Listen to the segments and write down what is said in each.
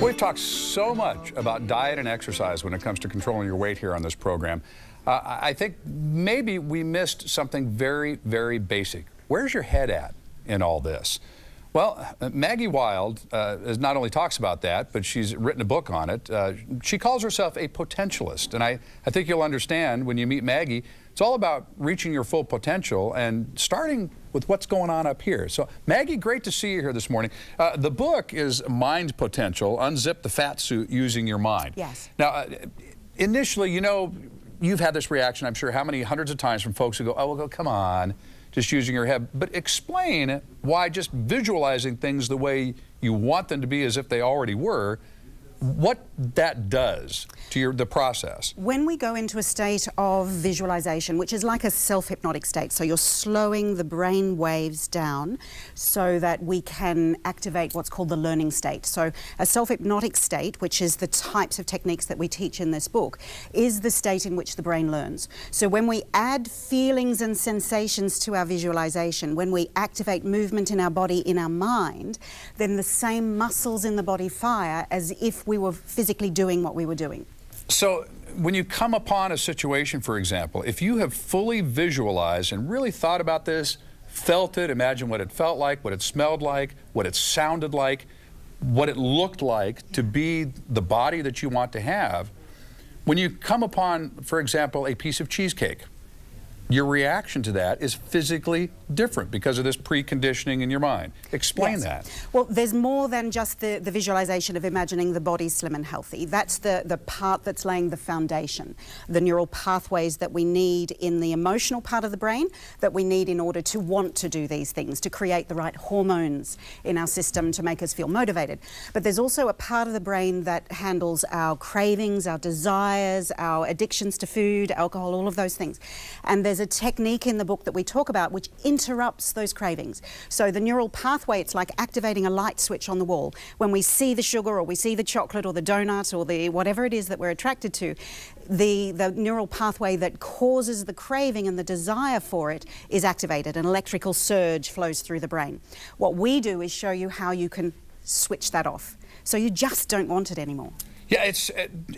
We've talked so much about diet and exercise when it comes to controlling your weight here on this program. Uh, I think maybe we missed something very, very basic. Where's your head at in all this? Well, Maggie Wilde uh, not only talks about that, but she's written a book on it. Uh, she calls herself a potentialist. And I, I think you'll understand when you meet Maggie, it's all about reaching your full potential and starting with what's going on up here. So, Maggie, great to see you here this morning. Uh, the book is Mind Potential Unzip the Fat Suit Using Your Mind. Yes. Now, uh, initially, you know, you've had this reaction, I'm sure, how many hundreds of times from folks who go, oh, well, go, come on just using your head. But explain why just visualizing things the way you want them to be as if they already were what that does to your the process. When we go into a state of visualization, which is like a self-hypnotic state, so you're slowing the brain waves down so that we can activate what's called the learning state. So a self-hypnotic state, which is the types of techniques that we teach in this book, is the state in which the brain learns. So when we add feelings and sensations to our visualization, when we activate movement in our body, in our mind, then the same muscles in the body fire as if we were physically doing what we were doing. So when you come upon a situation, for example, if you have fully visualized and really thought about this, felt it, imagine what it felt like, what it smelled like, what it sounded like, what it looked like to be the body that you want to have, when you come upon, for example, a piece of cheesecake, your reaction to that is physically different because of this preconditioning in your mind. Explain yes. that. Well, there's more than just the, the visualization of imagining the body slim and healthy. That's the, the part that's laying the foundation, the neural pathways that we need in the emotional part of the brain that we need in order to want to do these things, to create the right hormones in our system to make us feel motivated. But there's also a part of the brain that handles our cravings, our desires, our addictions to food, alcohol, all of those things. And there's there's a technique in the book that we talk about which interrupts those cravings. So the neural pathway, it's like activating a light switch on the wall. When we see the sugar or we see the chocolate or the donut or the whatever it is that we're attracted to, the, the neural pathway that causes the craving and the desire for it is activated. An electrical surge flows through the brain. What we do is show you how you can switch that off. So you just don't want it anymore. Yeah, it's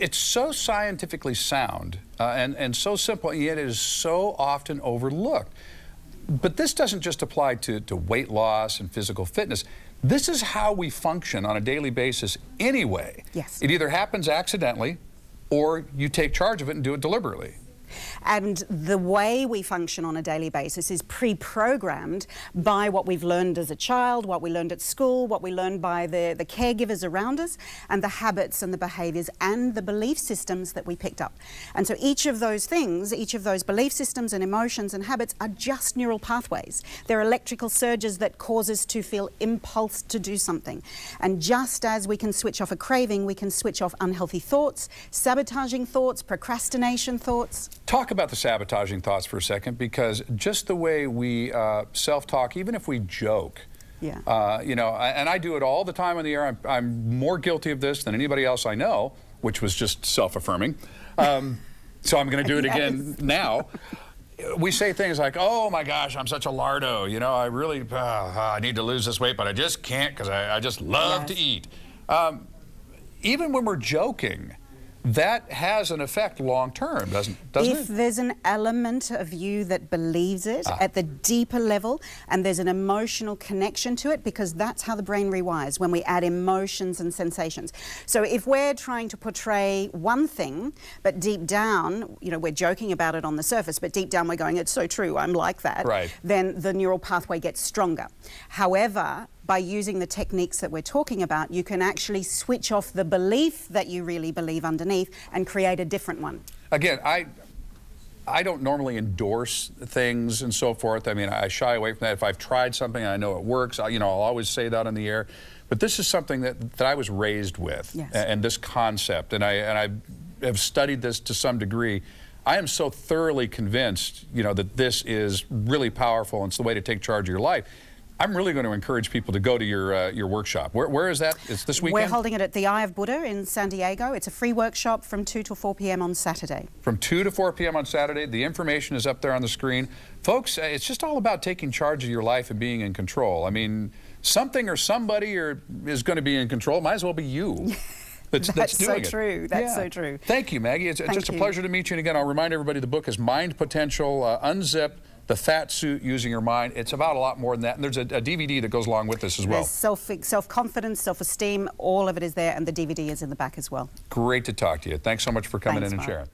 it's so scientifically sound uh, and and so simple, and yet it is so often overlooked. But this doesn't just apply to, to weight loss and physical fitness. This is how we function on a daily basis anyway. Yes. It either happens accidentally or you take charge of it and do it deliberately. And the way we function on a daily basis is pre-programmed by what we've learned as a child, what we learned at school, what we learned by the, the caregivers around us, and the habits and the behaviors and the belief systems that we picked up. And so each of those things, each of those belief systems and emotions and habits are just neural pathways. They're electrical surges that cause us to feel impulse to do something. And just as we can switch off a craving, we can switch off unhealthy thoughts, sabotaging thoughts, procrastination thoughts. Talk about the sabotaging thoughts for a second, because just the way we uh, self-talk, even if we joke, yeah. Uh, you know, and I do it all the time on the air. I'm, I'm, more guilty of this than anybody else I know, which was just self-affirming. Um, so I'm going to do it yes. again now. We say things like, "Oh my gosh, I'm such a lardo. You know, I really, uh, I need to lose this weight, but I just can't because I, I, just love yes. to eat." Um, even when we're joking, that has an effect long term, doesn't, doesn't if it? If there's an element of you that believes it ah. at the deeper level and there's an emotional connection to it, because that's how the brain rewires when we add emotions and sensations. So if we're trying to portray one thing, but deep down, you know, we're joking about it on the surface, but deep down we're going, it's so true, I'm like that, right. then the neural pathway gets stronger. However, by using the techniques that we're talking about, you can actually switch off the belief that you really believe underneath and create a different one. Again, I, I don't normally endorse things and so forth. I mean, I shy away from that. If I've tried something and I know it works, I, you know, I'll always say that on the air. But this is something that, that I was raised with, yes. and, and this concept, and I, and I have studied this to some degree. I am so thoroughly convinced, you know, that this is really powerful and it's the way to take charge of your life. I'm really going to encourage people to go to your uh, your workshop. Where, where is that? It's this weekend? We're holding it at the Eye of Buddha in San Diego. It's a free workshop from 2 to 4 p.m. on Saturday. From 2 to 4 p.m. on Saturday. The information is up there on the screen. Folks, uh, it's just all about taking charge of your life and being in control. I mean, something or somebody are, is going to be in control. Might as well be you. That's, that's, that's so it. true. That's yeah. so true. Thank you, Maggie. It's, it's just a pleasure to meet you. And again, I'll remind everybody the book is Mind Potential uh, Unzip the fat suit using your mind. It's about a lot more than that. And there's a, a DVD that goes along with this as well. There's self, self-confidence, self-esteem, all of it is there, and the DVD is in the back as well. Great to talk to you. Thanks so much for coming Thanks, in and Mark. sharing.